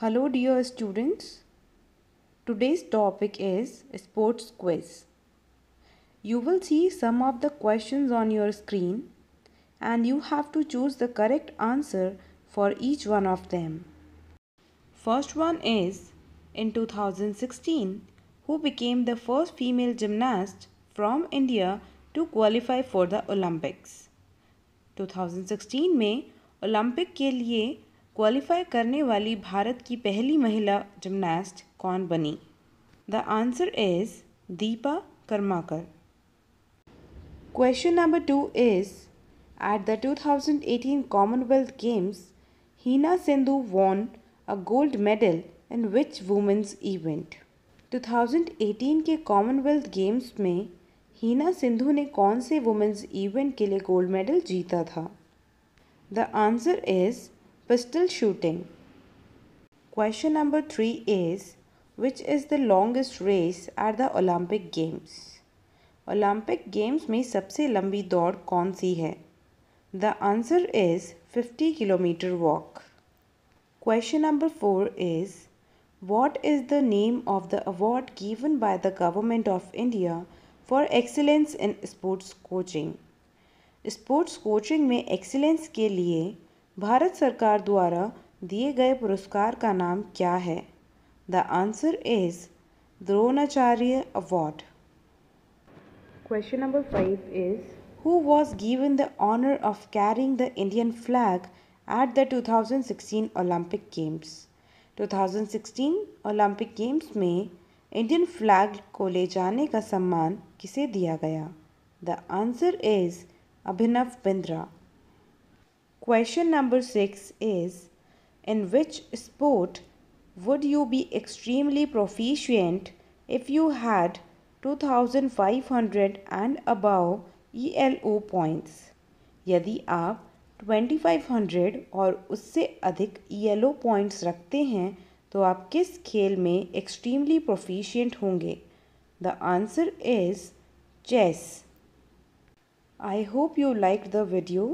Hello dear students. Today's topic is sports quiz. You will see some of the questions on your screen and you have to choose the correct answer for each one of them. First one is in 2016 who became the first female gymnast from India to qualify for the Olympics. 2016 में Olympic के लिए qualify करने वाली भारत की पहली महिला gymnast कौन बनी? The answer is Dipa Karmakar. Question number two is at the 2018 Commonwealth Games Heena Sidhu won a gold medal in which women's event 2018 के कॉमनवेल्थ गेम्स में हीना सिंधु ने कौन से वुमेंस इवेंट के लिए गोल्ड मेडल जीता था? The answer is Pistol shooting. Question number 3 is Which is the longest race at the Olympic Games? Olympic Games में सबसे लंबी दौड़ कौन सी है the answer is 50 kilometre walk question number four is what is the name of the award given by the government of India for excellence in sports coaching? Sports coaching में excellence के लिए भारत सरकार द्वारा दिए गए पुरस्कार का नाम क्या है? The answer is Dronacharya award question number five is who was given the honour of carrying the Indian flag at the 2016 Olympic Games 2016 Olympic Games में इंडियन फ्लैग को ले जाने का सम्मान किसे दिया गया? The answer is Abhinav Bindra. Question number 6 is In which sport would you be extremely proficient if you had 2500 and above ELO points? यदि आप 2500 और उससे अधिक ELO points रखते हैं तो आप किस खेल में extremely proficient होंगे The answer is chess. I hope you liked the video.